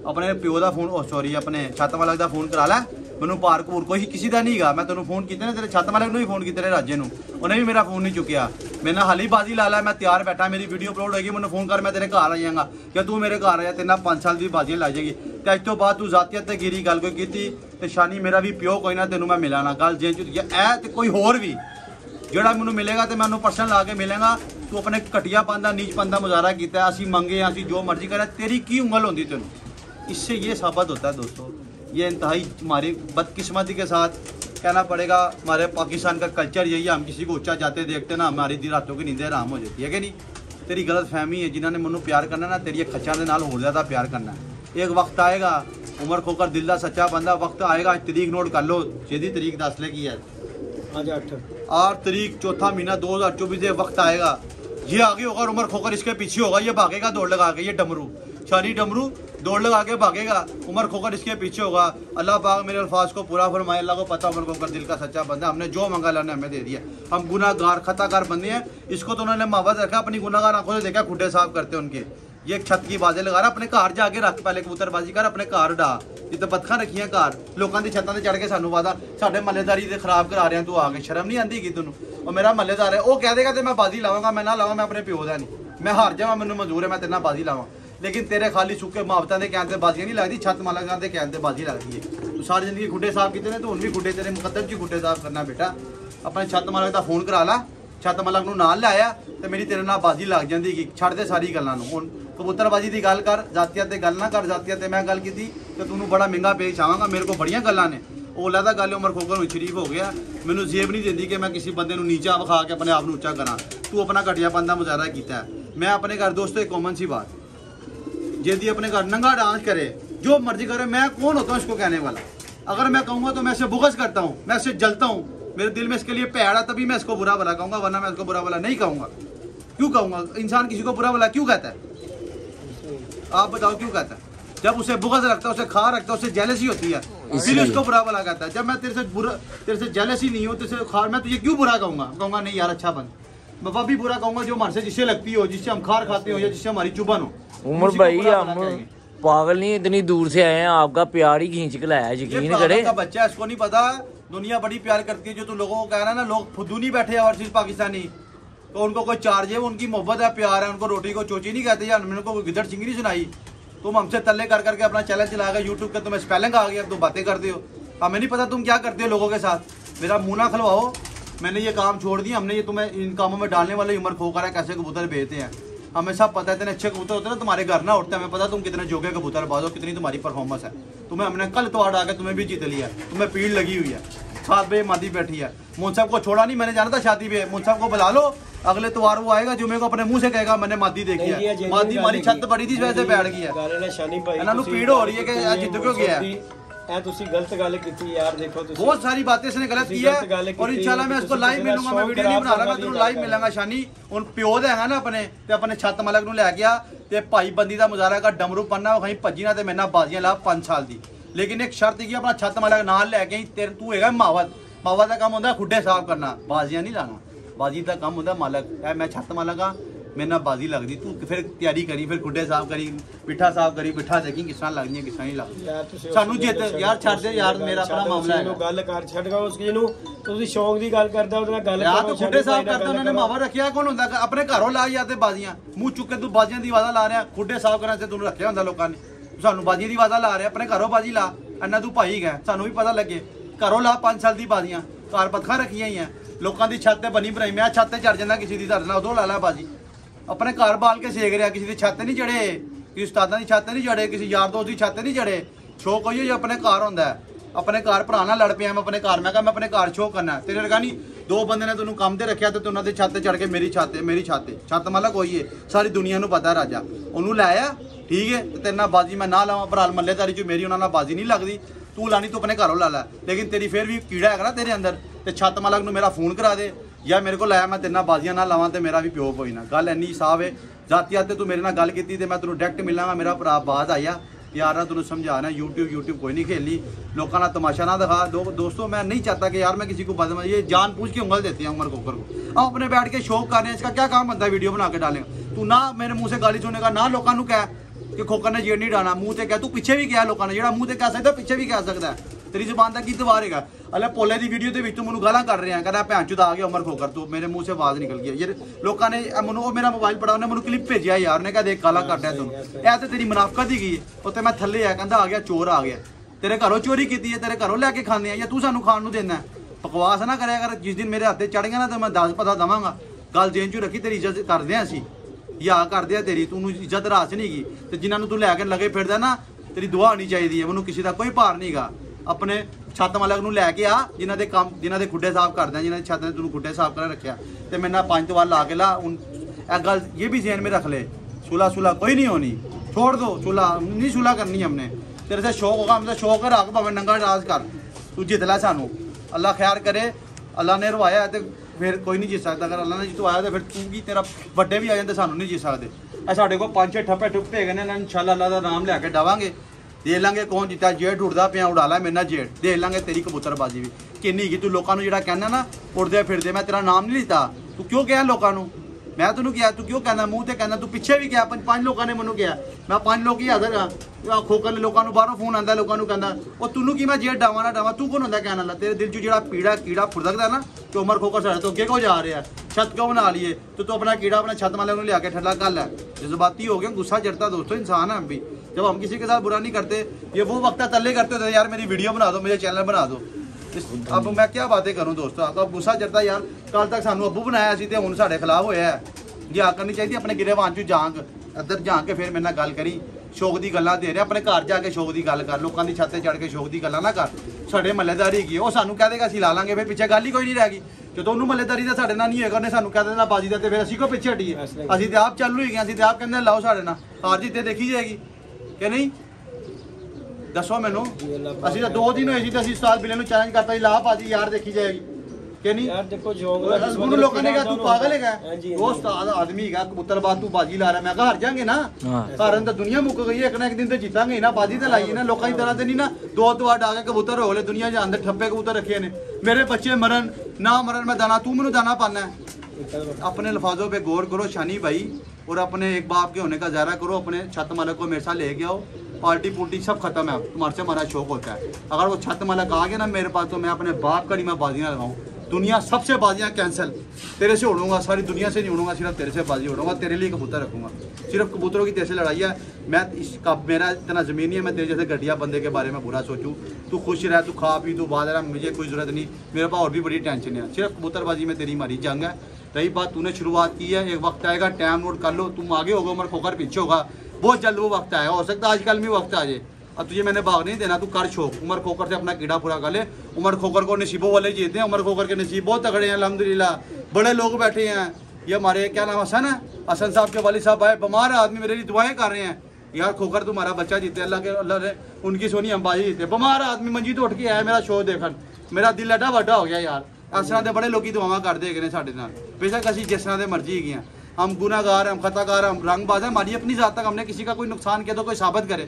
Speaker 1: ਆਪਣੇ ਪਿਓ ਦਾ ਫੋਨ ਉਹ ਸੌਰੀ ਆਪਣੇ ਛੱਤ ਮਾਲਕ ਦਾ ਫੋਨ ਕਰਾ ਲੈ। ਮੈਨੂੰ ਭਾਰ ਕੂਰ ਕੋਈ ਕਿਸੇ ਦਾ ਨਹੀਂਗਾ ਮੈਂ ਤੈਨੂੰ ਫੋਨ ਕੀਤੇ ਨੇ ਤੇਰੇ ਛੱਤ ਮਾਲਕ ਨੂੰ ਵੀ ਫੋਨ ਕੀਤੇ ਨੇ ਰਾਜੇ ਨੂੰ ਉਹਨੇ ਵੀ ਮੇਰਾ ਫੋਨ ਨਹੀਂ ਚੁੱਕਿਆ ਮੇਰੇ ਨਾਲ ਹਾਲੀ ਬਾਜ਼ੀ ਲਾ ਲੈ ਮੈਂ ਤਿਆਰ ਬੈਠਾ ਮੇਰੀ ਵੀਡੀਓ ਅਪਲੋਡ ਹੋਏਗੀ ਮੈਨੂੰ ਫੋਨ ਕਰ ਮੈਂ ਤੇਰੇ ਘਰ ਆ ਜਾਵਾਂਗਾ ਕਿ ਤੂੰ ਮੇਰੇ ਘਰ ਆ ਜਾ ਤੇਰੇ ਨਾਲ 5 ਸਾਲ ਦੀ ਬਾਜ਼ੀ ਲੱਗ ਜਾਏਗੀ ਤੇ ਅੱਜ ਤੋਂ ਬਾਅਦ ਤੂੰ ਜ਼ਾਤੀਅਤ ਤੇ ਗਿਰੀ ਗੱਲ ਕੋਈ ਕੀਤੀ ਤੇ ਸ਼ਾਨੀ ਮੇਰਾ ਵੀ ਪਿਓ ਕੋਈ ਨਾ ਤੈਨੂੰ ਮੈਂ ਮਿਲਾਣਾ ਗੱਲ ਜੇ ਚੁੱਕ ਐ ਤੇ ਕੋਈ ਹੋਰ ਵੀ ਜਿਹੜਾ ਮੈਨੂੰ ਮਿਲੇਗਾ ਤੇ ਮੈਂ ਉਹਨੂੰ ਪਰਸਨ ਲਾ ਕੇ ਮਿਲਾਂਗਾ ਤੂੰ ਆਪਣੇ ਘਟੀਆ ਪੰਦਾ ਨੀਚ ਪੰਦਾ ਮੁਜ਼ਾਹਰਾ ਕੀਤਾ ਹੈ, ਅਸੀਂ ਮੰਗੇ ਹਾਂ, ਅਸੀਂ ਜੋ ਮਰਜ਼ੀ ਕਰਿਆ ਤੇਰੀ ਕੀ ਉਂਗਲ ਹੁੰਦੀ ਤੈਨੂੰ इससे ये साबित होता है दोस्तों ये इंतहाई हमारी बदकिस्मती के साथ कहना पड़ेगा हमारे पाकिस्तान का कल्चर यही है हम किसी को ऊँचा जाते देखते ना हमारी दी रातों की नींदें आराम हो जाती है कि नहीं? तेरी गलत फहमी है जिन्होंने मनु प्यार करना ना तेरी खच्चा के नाल और ज़्यादा प्यार करना है। एक वक्त आएगा उम्र खोकर दिल का सच्चा बंदा वक्त आएगा तरीक नोट कर लो सीधी तरीक दस ले की है।
Speaker 2: ਅੱਜ 8
Speaker 1: आठ तारीख चौथा महीना दो हज़ार चौबीस वक्त आएगा। ये आगे होगा उमर खोकर इसके पीछे होगा ये भागेगा दौड़ लगा के ये डमरू। शानी डमरू दौड़ लगा के भागेगा उमर खोकर इसके पीछे होगा अल्लाह पाक मेरे अल्फाज को पूरा फरमाए अल्लाह को पता उमर खोकर दिल का सच्चा बंदा हमने जो मंगा अल्लाह ने हमें दे दिया हम गुनागार खताकार बंदे हैं इसको तो उन्होंने मावत रखा अपनी गुनागार आंखों से देखा खुड्डे साफ करते उनके ये एक छत की बाजें लगा रहा अपने घर जाके रख पहले कबूतरबाजी कर अपने घर ਡਾ ਜਿੱਤੇ ਪਤਖਾਂ ਰੱਖੀਆਂ ਘਰ ਲੋਕਾਂ ਦੀ ਛੱਤਾਂ ਤੇ ਚੜ ਕੇ ਸਾਨੂੰ ਵਾਦਾ ਸਾਡੇ ਮਹੱਲੇਦਾਰੀ ਤੇ ਖਰਾਬ ਕਰਾ ਰਿਆਂ ਤੂੰ ਆ ਕੇ ਸ਼ਰਮ ਨਹੀਂ ਆਂਦੀ ਕਿ ਤੈਨੂੰ ਉਹ ਮੇਰਾ ਮਹੱਲੇਦਾਰ ਹੈ ਉਹ ਕਹਿ ਦੇਗਾ ਤੇ ਮੈਂ ਬਾਜ਼ੀ ਲਾਵਾਂਗਾ ਮੈਂ ਨਾ ਲਾਵਾਂ ਮੈਂ ਆਪਣੇ ਪਿਓ ਦਾ ਨਹੀਂ ਮੈਂ ਹਾਰ ਜਾਵਾਂ ਮੈਨੂੰ ਮਨਜ਼ੂਰ ਹੈ ਮੈਂ ਤੇਰੇ ਨਾਲ ਬਾਜ਼ੀ ਲਾਵਾਂ ਲੇਕਿਨ ਤੇਰੇ ਖਾਲੀ ਸੁੱਕੇ ਮੁਹਾਵਤਾਂ ਦੇ ਕਹਿਣ ਤੇ ਬਾਜ਼ੀਆਂ ਨਹੀਂ ਲੱਗਦੀ, ਛੱਤ ਮਾਲਾਗਾ ਦੇ ਕਹਿਣ ਤੇ ਬਾਜ਼ੀ ਲੱਗਦੀ ਹੈ ਤੂੰ ਸਾਰੀ ਜ਼ਿੰਦਗੀ ਗੁੱਡੇ ਸਾਫ਼ ਕੀਤੇ ਨੇ, ਤੂੰ ਹੁਣ ਵੀ ਗੁੱਡੇ ਤੇਰੇ ਮੁਕੱਦਰ ਜੀ ਗੁੱਡੇ ਸਾਫ਼ ਕਰਨਾ ਬੇਟਾ। ਆਪਣੇ ਛੱਤ ਮਾਲਕ ਦਾ ਫੋਨ ਕਰਾ ਲਾ, ਛੱਤ ਮਾਲਕ ਨੂੰ ਨਾਲ ਲਾਇਆ ਤੇ ਮੇਰੀ ਤੇਰੇ ਨਾਲ ਬਾਜ਼ੀ ਲੱਗ ਜਾਂਦੀ ਕਿ ਛੱਡ ਦੇ ਸਾਰੀ ਗੱਲਾਂ ਨੂੰ। ਹੁਣ ਕਬੂਤਰਬਾਜ਼ੀ ਦੀ ਗੱਲ ਕਰ, ਜਾਤੀਆਂ ਤੇ ਗੱਲ ਨਾ ਕਰ, ਜਾਤੀਆਂ ਤੇ ਮੈਂ ਗੱਲ ਕੀਤੀ ਕਿ ਤੈਨੂੰ ਬੜਾ ਮਹਿੰਗਾ ਪੇਸ਼ ਆਵਾਂਗਾ, ਮੇਰੇ ਕੋਲ ਬੜੀਆਂ ਗੱਲਾਂ ਨੇ। ਓਲਾ ਦਾ ਗੱਲ ਉਮਰ ਖੋਕਰ ਨੂੰ ਸ਼ਰੀਫ ਹੋ ਗਿਆ। ਮੈਨੂੰ ਜੇਬ ਨਹੀਂ ਦਿੰਦੀ ਕਿ ਮੈਂ ਕਿਸੇ ਬੰਦੇ ਨੂੰ ਨੀਚਾ ਵਿਖਾ ਕੇ ਆਪਣੇ ਆਪ ਨੂੰ ਉੱਚਾ ਕਰਾਂ। ਤੂੰ ਆਪਣਾ ਘਟਿਆਪਨ ਦਾ ਮੁਜ਼ਾਹਰਾ ਕੀਤਾ। ਮੈਂ ਆਪਣੇ ਘਰ ਦੋਸਤੋ ਇੱਕ ਕਾਮਨ ਸੀ ਬਾਤ यदि अपने घर नंगा डांस करे जो मर्ज़ी करे मैं कौन होता हूँ इसको कहने वाला? अगर मैं कहूँगा तो मैं इसे बुगस करता हूँ मैं इससे जलता हूँ। मेरे दिल में इसके लिए प्यार है तभी मैं इसको बुरा भला कहूँगा वरना मैं इसको बुरा भला नहीं कहूँगा। क्यों कहूँगा? इंसान किसी को बुरा भला क्यों कहता है? आप बताओ क्यों कहता है? जब उसे बुगज रखता है उसे खा रखता है उसे जेलसी होती है फिर उसको बुरा भला कहता है। जब मैं तेरे से बुरा तेरे से जेलसी नहीं हूँ तेरे से खा मैं तुझे क्यों बुरा कहूँगा? कहूँगा नहीं यार अच्छा बन। मैं वह भी बुरा कहूँगा जो हमारे से जिससे लगती हो जिससे हम खार खाते हो या जिससे हमारी चुभन हो।
Speaker 3: उमर भाई हम पागल नहीं इतनी दूर से आए हैं आपका प्यार ही खींच के लाया है यकीन करे।
Speaker 1: बच्चा इसको नहीं पता दुनिया बड़ी प्यार करती है जो तुम लोगों को कह रहा है ना लोग फुद्दू नहीं बैठे ओवरसीज पाकिस्तानी। तो उनको कोई चार्ज है उनकी मोहब्बत है प्यार है उनको रोटी को चोची नहीं कहते या उन्होंने को गिदड़ चिंगड़ी सुनाई। तुम हमसे तल्ले कर करके अपना चैनल चला गए यूट्यूब पे तुम्हें स्पेलिंग आ गया तुम बातें करते हो। हमें नहीं पता तुम क्या करते हो लोगों के साथ। मेरा मुँह ना खलवाओ मैंने ये काम छोड़ दिया हमने ये तुम्हें इन कामों में डालने वाले उम्र खोकर है कैसे कबूतर भेजते हैं। हमेशा पता है इतने अच्छे कबूतर होते ना तुम्हारे घर ना उठते हमें पता तुम कितने जोगे कबूतर बाजो कितनी तुम्हारी परफॉर्मेंस है। तुम्हें हमने कल तो हटा के तुम्हें भी जीत लिया तुम्हें पीड़ लगी हुई है साथ में मादी बैठी है। मोहन साहब को छोड़ा नहीं मैंने जाना था शादी पे मुन साहब को बुला लो अगले त्योहार वो आएगा जुमे को अपने मुँह से कहेगा मैंने मादी देखी है। मादी हमारी छत पड़ी थी वैसे बैठ गई है। पीड़
Speaker 2: हो
Speaker 1: रही है कि क्यों गया ਇਹ
Speaker 2: ਤੁਸੀਂ
Speaker 1: ਜਿੱਦ ਕਿਉਂ ਗਿਆ?
Speaker 2: ਇਹ ਤੁਸੀਂ ਗਲਤ ਗੱਲ ਕੀਤੀ ਯਾਰ ਦੇਖੋ ਤੁਸੀਂ
Speaker 1: बहुत सारी बातें इसने गलत की
Speaker 2: ਤੁਸੀਂ ਗਲਤ ਗੱਲ
Speaker 1: है और
Speaker 2: ਕੀਤੀ,
Speaker 1: इंशाल्लाह मैं इसको
Speaker 2: ਤੁਸੀਂ
Speaker 1: लाइव
Speaker 2: ਜਿਹੜਾ
Speaker 1: मिलूंगा मैं
Speaker 2: ਸ਼ੌਕ
Speaker 1: वीडियो नहीं बना रहा मैं
Speaker 2: ਖਰਾਬ
Speaker 1: तेनू
Speaker 2: ਕਰਨ
Speaker 1: ਲਾਈਵ
Speaker 2: ਵਾਲੀ
Speaker 1: ਮਿਲਾਂਗਾ ਸ਼ਾਨੀ ਹੁਣ ਪਿਓ ਦਾ ਹੈਗਾ ਨਾ ਆਪਣੇ ਤੇ ਆਪਣੇ ਛੱਤ ਮਲਕ ਨੂੰ ਲੈ ਗਿਆ ਤੇ ਭਾਈ ਬੰਦੀ ਦਾ ਮੁਜ਼ਾਹਰਾ ਕਰ ਡਮਰੂ ਪੰਨਾ ਕਹੀਂ ਭੱਜੀ ਨਾ ਤੇ ਮੇਰੇ ਨਾਲ ਬਾਜ਼ੀਆਂ ਲਾ 5 ਸਾਲ ਦੀ ਲੇਕਿਨ ਇੱਕ ਸ਼ਰਤ ਹੀ ਆਪਣਾ ਛੱਤ ਮਲਕ ਨਾਲ ਲੈ ਕੇ ਆਈ, ਤੇਰੇ ਤੂੰ ਹੈਗਾ ਮਾਵਤ ਮਾਵਤ ਦਾ ਕੰਮ ਹੁੰਦਾ ਖੁੱਡੇ ਸਾਫ਼ ਕਰਨਾ ਬਾਜ਼ੀਆਂ ਨਹੀਂ ਲਾਣਾ ਬਾਜ਼ੀ ਦਾ ਕੰਮ ਹੁੰਦਾ ਮਾਲਕ ਐ ਮੈਂ ਛੱਤ ਮਲਕ ਆ ਮੇਰੇ ਨਾਲ ਬਾਜ਼ੀ ਲੱਗਦੀ ਤੂੰ ਫਿਰ ਤਿਆਰੀ ਕਰੀ ਫਿਰ ਖੁੱਡੇ ਸਾਫ਼ ਕਰੀ ਪਿੱਠਾ ਸਾਫ਼ ਕਰੀ ਪਿੱਠਾ ਦੇਖੀ ਕਿਸ ਤਰ੍ਹਾਂ ਲੱਗਦੀਆਂ ਕਿਸ ਤਰ੍ਹਾਂ ਨਹੀਂ ਲੱਗਦੀਆਂ।
Speaker 2: ਯਾਰ
Speaker 1: ਸਾਨੂੰ ਜਿੱਤ ਯਾਰ ਛੱਡ ਦੇ ਯਾਰ ਮੇਰਾ ਆਪਣਾ ਮਾਮਲਾ ਹੈ
Speaker 2: ਗੱਲ ਕਰ ਛੱਡ ਗਾ ਉਸ ਨੂੰ। ਤੁਸੀਂ ਸ਼ੌਂਕ ਦੀ ਗੱਲ ਕਰਦਾ ਉਹਦੇ ਨਾਲ ਗੱਲ
Speaker 1: ਯਾਰ
Speaker 2: ਕਰੋ,
Speaker 1: ਤਾਂ
Speaker 2: ਸ਼ਾਨੀ
Speaker 1: ਖੁੱਡੇ ਸਾਫ਼ ਕਰਦਾ ਉਹਨਾਂ ਨੇ
Speaker 2: ਕਰੋ।
Speaker 1: ਮਾਵਾ ਰੱਖਿਆ ਕੌਣ ਹੁੰਦਾ? ਆਪਣੇ ਘਰੋਂ ਲਾ ਜਾਂ ਤੇ ਬਾਜ਼ੀਆਂ। ਮੂੰਹ ਚੁੱਕ ਕੇ ਤੂੰ ਬਾਜ਼ੀਆਂ ਦੀ ਆਵਾਜ਼ਾਂ ਲਾ ਰਿਹਾ ਖੁੱਡੇ ਸਾਫ਼ ਕਰਨ ਤੇ ਤੈਨੂੰ ਰੱਖਿਆ ਹੁੰਦਾ ਲੋਕਾਂ ਨੇ। ਤੂੰ ਸਾਨੂੰ ਬਾਜ਼ੀ ਦੀ ਆਵਾਜ਼ਾਂ ਲਾ ਰਿਹਾ ਆਪਣੇ ਘਰੋਂ ਬਾਜ਼ੀ ਲਾ ਅੰਨਾ ਤੂੰ ਭਾਈ ਹੈ ਸਾਨੂੰ ਵੀ ਪਤਾ ਲੱਗੇ। ਘਰੋਂ ਲਾ 5 ਸਾਲ ਦੀ ਬਾਜ਼ੀਆਂ ਘਰ ਪੱਖਾਂ ਰੱਖੀਆਂ ਹੀ ਆ ਲੋਕਾਂ ਦੀ ਛੱਤ ਤੇ ਬਣੀ ਬਣਾਈ ਮੈਂ ਛੱਤ ਤੇ ਚੜ ਜਾਂਦਾ ਕਿਸੇ ਦੀ ਧਰ ਨਾਲ ਉਦੋਂ ਲਾ ਲਾ ਬਾਜ਼ੀ। ਆਪਣੇ ਘਰ ਬਾਲ ਕੇ ਸੇਕ ਰਿਹਾ, ਕਿਸੇ ਦੀ ਛੱਤ ਤੇ ਨਹੀਂ ਚੜੇ, ਕਿਸੇ ਉਸਤਾਦਾਂ ਦੀ ਛੱਤ ਤੇ ਨਹੀਂ ਚੜੇ, ਕਿਸੇ ਯਾਰ ਦੋਸਤ ਦੀ ਛੱਤ ਤੇ ਨਹੀਂ ਚੜੇ, ਸ਼ੌਕ ਕੋਈ ਜੋ ਆਪਣੇ ਘਰ ਹੁੰਦਾ ਆਪਣੇ ਘਰ ਭਰਾ ਨਾਲ ਲੜ ਪਿਆ, ਮੈਂ ਆਪਣੇ ਘਰ, ਮੈਂ ਕਿਹਾ ਮੈਂ ਆਪਣੇ ਘਰ ਸ਼ੋਅ ਕਰਨਾ ਤੇਰੇ ਲਗਾ ਨਹੀਂ, ਦੋ ਬੰਦੇ ਨੇ ਤੈਨੂੰ ਕੰਮ ਤੇ ਰੱਖਿਆ ਤੇ ਤੂੰ ਉਹਨਾਂ ਦੇ ਛੱਤ ਤੇ ਚੜ ਕੇ ਮੇਰੀ ਛੱਤ ਤੇ, ਮੇਰੀ ਛੱਤ ਤੇ। ਛੱਤ ਮਾਲਾ ਕੋਈ ਏ ਸਾਰੀ ਦੁਨੀਆ ਨੂੰ ਪਤਾ ਰਾਜਾ। ਉਹਨੂੰ ਲੈ ਆ, ਠੀਕ ਹੈ, ਤੇ ਤੇਰੇ ਨਾਲ ਬਾਜੀ ਮੈਂ ਨਾ ਲਾਵਾਂ, ਭਰਾ ਮੱਲੇਦਾਰੀ ਚ ਮੇਰੀ ਉਹਨਾਂ ਨਾਲ ਬਾਜੀ ਨਹੀਂ ਲੱਗਦੀ। ਤੂੰ ਲਾਣੀ, ਤੂੰ ਆਪਣੇ ਘਰੋਂ ਲਾ ਲੈ। ਲੇਕਿਨ ਤੇਰੀ ਫੇਰ ਵੀ ਕੀੜਾ ਹੈਗਾ ਨਾ ਤੇਰੇ ਅੰਦਰ, ਤੇ ਛੱਤ ਮਾਲਕ ਨੂੰ ਮੇਰਾ ਫੋਨ ਕਰਾ ਦੇ। ਜਾਂ ਮੇਰੇ ਕੋਲ ਆਇਆ ਮੈਂ ਤੇਰੇ ਨਾਲ ਬਾਜ਼ੀਆਂ ਨਾ ਲਾਵਾਂ ਤੇ ਮੇਰਾ ਵੀ ਪਿਓ ਕੋਈ ਨਾ ਗੱਲ ਇੰਨੀ ਸਾਫ ਹੈ ਜਾਤੀਆਂ ਤੇ ਤੂੰ ਮੇਰੇ ਨਾਲ ਗੱਲ ਕੀਤੀ ਤੇ ਮੈਂ ਤੈਨੂੰ ਡਾਇਰੈਕਟ ਮਿਲਾਂਗਾ ਮੇਰਾ ਭਰਾ ਬਾਦ ਆਇਆ ਯਾਰ ਨਾ ਤੈਨੂੰ ਸਮਝਾਣਾ YouTube YouTube कोई नहीं खेलनी लोगों का तमाशा ना दिखा दो, दोस्तों मैं नहीं चाहता कि यार मैं किसी को बदमा ये जान पूछ के उंगल देते हैं उमर कोकर को अब अपने बैठ के शौक कर रहे हैं इसका क्या काम बनता है वीडियो बना के डालेंगे तू ना मेरे मुंह से गाली सुनेगा ना लोगों को कह कि खोकर ने जेड़ नहीं डालना मुंह से कह तू पीछे भी कह लोगों ने ਜਿਹੜਾ ਮੂੰਹ ਤੇ ਕਹਿ ਸਕਦਾ ਪਿੱਛੇ ਵੀ ਕਹਿ ਸਕਦਾ ਹੈ। ਤੇਰੀ ਜ਼ੁਬਾਨ ਦਾ ਕੀ ਦਵਾਰ ਹੈਗਾ ਅਲੇ ਪੋਲੇ ਦੀ ਵੀਡੀਓ ਦੇ ਵਿੱਚ ਤੂੰ ਮੈਨੂੰ ਗਾਲਾਂ ਕੱਢ ਰਿਹਾ ਕਹਿੰਦਾ ਭੈਣ ਚੁਦਾ ਆ ਗਿਆ, ਉਮਰ ਖੋਕਰ ਤੂੰ ਮੇਰੇ ਮੂੰਹ ਸੇ ਆਵਾਜ਼ ਨਿਕਲ ਗਈ ਯਾਰ, ਲੋਕਾਂ ਨੇ, ਇਹ ਮੈਨੂੰ, ਉਹ ਮੇਰਾ ਮੋਬਾਈਲ ਪੜਾ ਉਹਨੇ ਮੈਨੂੰ ਕਲਿੱਪ ਭੇਜਿਆ ਯਾਰ ਨੇ ਕਹਿੰਦਾ ਦੇਖ, ਗਾਲਾਂ ਕੱਢ ਰਿਹਾ ਤੂੰ। ਇਹ ਤੇ ਤੇਰੀ ਮੁਨਾਫਕਤ ਹੀ ਗਈ ਹੈ। ਉੱਤੇ ਮੈਂ ਥੱਲੇ ਆ, ਕਹਿੰਦਾ ਆ ਗਿਆ, ਚੋਰ ਆ ਗਿਆ। ਤੇਰੇ ਘਰੋਂ ਚੋਰੀ ਕੀਤੀ ਹੈ, ਤੇਰੇ ਘਰੋਂ ਲੈ ਕੇ ਖਾਂਦੇ ਆ, ਜਾਂ ਤੂੰ ਸਾਨੂੰ ਖਾਣ ਨੂੰ ਦੇਣਾ ਬਕਵਾਸ ਨਾ ਕਰਿਆ ਕਰ, ਜਿਸ ਦਿਨ ਮੇਰੇ ਹੱਥੇ ਚੜ ਗਿਆ ਨਾ, ਤੇ ਮੈਂ ਦਸ ਪਤਾ ਦਵਾਂਗਾ। ਗੱਲ ਜੇਨ ਚ ਰੱਖੀ, ਤੇਰੀ ਇੱਜ਼ਤ ਕਰਦੇ ਆ ਅਸੀਂ। ਯਾ ਕਰਦੇ ਆ ਤੇਰੀ, ਤੂੰ ਨੂੰ ਇੱਜ਼ਤ ਰਾਸ ਨਹੀਂ ਗਈ ਤੇ ਜਿਨ੍ਹਾਂ ਨੂੰ ਤੂੰ ਲੈ ਕੇ ਲਗੇ ਫਿਰਦਾ ਨਾ, ਤੇਰੀ ਦੁਆ ਹੋਣੀ ਚਾਹੀਦੀ ਹੈ, ਮੈਨੂੰ ਕਿਸੇ ਦਾ ਕੋਈ ਭਾਰ ਨਹੀਂਗਾ ਆਪਣੇ ਛੱਤ ਮਾਲਕ ਨੂੰ ਲੈ ਕੇ ਆ ਜਿਨ੍ਹਾਂ ਦੇ ਕੰਮ ਜਿਨ੍ਹਾਂ ਦੇ ਖੁੱਡੇ ਸਾਫ਼ ਕਰਦਾ ਜਿਨ੍ਹਾਂ ਦੀ ਛੱਤ ਨੇ ਤੈਨੂੰ ਖੁੱਡੇ ਸਾਫ਼ ਕਰ ਰੱਖਿਆ ਤੇ ਮੇਰੇ ਨਾਲ ਪੰਜ ਵਾਰ ਲਾ ਕੇ ਲਾ उन ਇਹ ਗੱਲ ਇਹ भी ध्यान में रख ले सुलह सुलह कोई नहीं होनी छोड़ दो सुलह नहीं सुलह करनी हमने तेरे से शौक होगा हमसे शौक है राग भावे नंगा राज कर तू जित ਲੈ ਸਾਨੂੰ ਅੱਲਾ ਖੈਰ ਕਰੇ ਅੱਲਾ ਨੇ ਰਵਾਇਆ ਹੈ ਤੇ ਫਿਰ ਕੋਈ ਨਹੀਂ ਜਿੱਤ ਸਕਦਾ ਅਗਰ ਅੱਲਾ ਨੇ ਜਿਤਵਾਇਆ ਤੇ ਫਿਰ ਤੂੰ ਕੀ ਤੇਰਾ ਵੱਡੇ ਵੀ ਆ ਜਾਂਦੇ ਸਾਨੂੰ ਨਹੀਂ ਜਿੱਤ ਸਕਦੇ ਇਹ ਸਾਡੇ ਕੋਲ ਪੰਜ ਛੇ ਠੱਪੇ ਠੁੱਪੇ ਹੈਗੇ ਨੇ ਇਹਨਾਂ ਨੂੰ ਇਨਸ਼ਾਅੱਲਾ ਅੱਲਾ ਦਾ ਨਾਮ ਲੈ ਕੇ ਡਾਵਾਂਗੇ ਦੇ ਲਾਂਗੇ ਕੌਣ ਜਿੱਤਾ ਜੇਠ ਉੱਡਦਾ ਪਿਆ, ਉਡਾ ਲੈ ਮੇਰੇ ਨਾਲ ਜੇਡ ਦੇਖ ਲਾਂਗੇ ਤੇਰੀ ਕਬੂਤਰਬਾਜ਼ੀ ਵੀ। ਕਿੰਨੀ ਹੈਗੀ ਤੂੰ ਲੋਕਾਂ ਨੂੰ ਜਿਹੜਾ ਕਹਿੰਦਾ ਨਾ ਉੜਦੇ ਫਿਰਦੇ, ਮੈਂ ਤੇਰਾ ਨਾਮ ਨਹੀਂ ਲਿਤਾ। ਤੂੰ ਕਿਉਂ ਕਿਹਾ ਲੋਕਾਂ ਨੂੰ? ਮੈਂ ਤੈਨੂੰ ਕਿਹਾ, ਤੂੰ ਕਿਉਂ ਕਹਿੰਦਾ, ਮੂੰਹ ਤੇ ਕਹਿੰਦਾ, ਤੂੰ ਪਿੱਛੇ ਵੀ ਗਿਆ ਪੰਜ ਲੋਕਾਂ ਨੇ ਮੈਨੂੰ ਕਿਹਾ। ਮੈਂ ਪੰਜ ਲੋਕ ਹੀ ਹਾਜ਼ਰ ਆ ਖੋਕਰ ਲੋਕਾਂ ਨੂੰ ਬਾਹਰੋਂ ਫੋਨ ਆਂਦਾ ਲੋਕਾਂ ਨੂੰ ਕਹਿੰਦਾ, ਉਹ ਤੈਨੂੰ ਕੀ ਮੈਂ ਜੇਠ ਡਾਵਾਂ ਨਾ ਡਾਵਾਂ, ਤੂੰ ਕੋਣ ਹੁੰਦਾ ਕਹਿਣ ਵਾਲਾ? ਤੇਰੇ ਦਿਲ 'ਚ ਜਿਹੜਾ ਪੀੜਾ, ਕੀੜਾ ਫੁਰਦਕਦਾ ਨਾ, ਕਿ ਉਮਰ ਖੋਕਰ ਸਾਡੇ ਤੋਂ ਅੱਗੇ ਕੋ ਜਾ ਰਿਹਾ? ਛੱਤ ਕਿਉਂ ਬਣਾ ਲਈਏ? ਤੂੰ ਤੂੰ ਆਪਣਾ ਕੀੜਾ, ਆਪਣਾ ਛੱਤ ਮਾਲੇ ਨੂੰ ਲਿਆ ਕੇ ਠੱਲਾ ਕਰ ਲੈ। ਜਜ਼ਬਾਤੀ ਹੋ ਗਿਆ ਗੁੱਸਾ ਚੜਦਾ ਦੋਸਤੋ, ਇਨਸਾਨ ਹੈ ਵੀ। जब हम किसी के साथ बुरा नहीं करते ये वो वक्त तल्ले करते होते हैं, यार मेरी वीडियो बना दो मुझे चैनल बना दो इस- अब मैं क्या बातें करूं दोस्तों अब गुस्सा चढ़ता यार कल तक ਸਾਨੂੰ ਅੱਬੂ ਬਣਾਇਆ ਸੀ ਤੇ ਹੁਣ ਸਾਡੇ ਖਿਲਾਫ ਹੋਇਆ ਹੈ ਜੇ ਆ ਕਰਨੀ ਚਾਹੀਦੀ ਆਪਣੇ ਗਿਰੇਵਾਨ ਚ ਜਾਂਗ ਇੱਧਰ ਜਾਂਗ ਕੇ ਫਿਰ ਮੇਰੇ ਨਾਲ ਗੱਲ ਕਰੀ ਸ਼ੌਕ ਦੀ ਗੱਲਾਂ ਦੇ ਰਿਹਾ ਆਪਣੇ ਘਰ ਜਾ ਕੇ ਸ਼ੌਕ ਦੀ ਗੱਲ ਕਰ ਲੋਕਾਂ ਦੀ ਛੱਤ ਤੇ ਚੜ ਕੇ ਸ਼ੌਕ ਦੀ ਗੱਲਾਂ ਨਾ ਕਰ ਸਾਡੇ ਮਹੱਲੇਦਾਰੀ ਕੀ ਉਹ ਸਾਨੂੰ ਕਹਿ ਦੇਗਾ ਅਸੀਂ ਲਾ ਲਾਂਗੇ ਫਿਰ ਪਿੱਛੇ ਗੱਲ ਹੀ ਕੋਈ ਨਹੀਂ ਰਹਿ ਗਈ ਜਦੋਂ ਉਹਨੂੰ ਮਹੱਲੇਦਾਰੀ ਦਾ ਸਾਡੇ ਨਾਲ ਨਹੀਂ ਹੋਏਗਾ ਉਹਨੇ ਸਾਨੂੰ ਕਹਿ ਦੇਣਾ ਬਾਜੀ ਦਾ ਤੇ ਫਿਰ ਅਸੀਂ ਕੋ ਪਿੱਛੇ ਹਟੀਏ ਅਸੀਂ ਤੇ ਆਪ ਚੱਲੂ ਹੀ ਗਏ ਅਸੀਂ ਤੇ ਆਪ ਕਹਿੰਦੇ ਲਾਓ ਸਾਡੇ ਨਾਲ ਹਾਰ ਜਿੱਤੇ ਦੇਖੀ ਜਾਏਗੀ ਕਿ ਨਹੀਂ? ਦੱਸੋ ਮੈਨੂੰ। ਅਸੀਂ ਤਾਂ ਦੋ ਦਿਨ ਹੋਏ ਸੀ ਤੇ ਅਸੀਂ ਉਸਤਾਦ ਬਿਲੇ ਨੂੰ ਚੈਲੰਜ ਕਰਤਾ ਸੀ ਲਾ ਬਾਜੀ ਯਾਰ ਦੇਖੀ ਜਾਏਗੀ ਕਿ ਨਹੀਂ?
Speaker 2: ਯਾਰ ਦੇਖੋ ਜੋਗ ਦਾ
Speaker 1: ਉਹਨੂੰ ਲੋਕਾਂ ਨੇ ਕਿਹਾ ਤੂੰ ਪਾਗਲ ਹੈਗਾ। ਉਹ ਉਸਤਾਦ ਆਦਮੀ ਹੈਗਾ ਕਬੂਤਰਬਾਜ਼ ਤੂੰ ਬਾਜੀ ਲਾ ਰਿਹਾ। ਮੈਂ ਕਿਹਾ ਹਾਰ ਜਾਾਂਗੇ ਨਾ?
Speaker 3: ਹਾਂ।
Speaker 1: ਕਾਰਨ ਤਾਂ ਦੁਨੀਆ ਮੁੱਕ ਗਈ ਹੈ ਇੱਕ ਨਾ ਇੱਕ ਦਿਨ ਤੇ ਜਿੱਤਾਂਗੇ ਨਾ ਬਾਜੀ ਤੇ ਲਾਈਏ ਨਾ। ਲੋਕਾਂ ਦੀ ਤਰ੍ਹਾਂ ਤੇ ਨਹੀਂ ਨਾ ਦੋ ਦਵਾ ਡਾ ਕੇ ਕਬੂਤਰ ਹੋ ਲੈ ਦੁਨੀਆ ਦੇ ਅੰਦਰ ਠੱਪੇ ਕਬੂਤਰ ਰੱਖੇ ਨੇ। ਮੇਰੇ ਬੱਚੇ ਮਰਨ ਨਾ ਮਰਨ ਮੈਂ ਦਾਣਾ ਤੂੰ ਮੈਨੂੰ ਦਾਣਾ ਪਾਣਾ ਹੈ। अपने लफाजों पे गौर करो शानी भाई, और अपने एक बाप के होने का ज़ायरा करो, अपने छत मालक को मेरे साथ ले के आओ। पार्टी पुर्टी सब खत्म है, तुम्हारे से हमारा शौक होता है। अगर वो छत मालक आ गया ना मेरे पास तो मैं अपने बाप का नहीं, मैं बाजियाँ लगाऊँ। दुनिया सबसे बाजियाँ कैंसिल तेरे से उड़ूँगा, सारी दुनिया से नहीं उड़ूँगा, सिर्फ़ तेरे से बाजी उड़ूँगा, तेरे लिए कबूतर रखूँगा। सिर्फ़ कबूतरों की तेरे लड़ाई है। मैं इसका मेरा इतना ज़मीन है, मैं तेरे जैसे घटिया बंदे के बारे में बुरा सोचूं। तू खुश रह, तू खा पी, तू बात रहा, मुझे कोई ज़रूरत नहीं। मेरे पास और भी बड़ी टेंशन है। सिर्फ़ कबूतरबाजी में तेरी मारी जंग है। रही बात तूने शुरुआत की है, एक वक्त आएगा टाइम नोट कर लो, तुम आगे होगा, उम्र खोकर पीछे होगा। बहुत जल्द वो वक्त आएगा हो सकता है आजकल भी वक्त आ जाए। अब तुझे मैंने भाग नहीं देना, तू कर छो उमर खोकर से अपना कीड़ा पूरा कर ले। उमर खोकर को नसीबों वाले जीते हैं, उमर खोकर के नसीब बहुत तगड़े हैं अलहमदिल्ला बड़े लोग बैठे हैं। ये हमारे, क्या नाम हसन है? हसन साहब के वाली साहब आए, बीमार आदमी मेरे लिए दुआएँ कर रहे हैं। यार खोकर तुम्हारा बच्चा जीते, अल्लाह के, अल्लाह ने उनकी सोनी अंबाजी जीते। बीमार आदमी मंजीत तो उठ के आया, मेरा शो देखन। मेरा दिल एडा वड्डा हो गया यार। ਇਸ ਤਰ੍ਹਾਂ ਦੇ ਬੜੇ ਲੋਕੀ ਦੁਆਵਾਂ ਕਰਦੇ ਹੈਗੇ ਨੇ ਸਾਡੇ ਨਾਲ ਬੇਸ਼ੱਕ ਅਸੀਂ ਜਿਸ ਤਰ੍ਹਾਂ ਦੇ ਮਰਜ਼ੀ ਹੈਗੇ ਹਾਂ हम गुनागार हम खताकार हम रंगबाज हैं हमारी अपनी जात तक हमने किसी का कोई नुकसान किया तो कोई साबित करे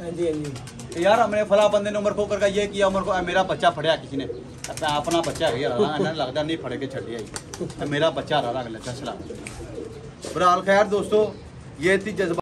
Speaker 2: ਹਾਂਜੀ ਹਾਂਜੀ
Speaker 1: यार हमने फला बंदे ने उमर खोकर का ये किया उमर को मेरा बच्चा फड़िया किसी ने अपना अपना बच्चा है यार इन्हें लगता नहीं फड़ के छड़िया ही मेरा बच्चा रहा अगला फैसला बहरहाल खैर दोस्तों ये थी जज्बा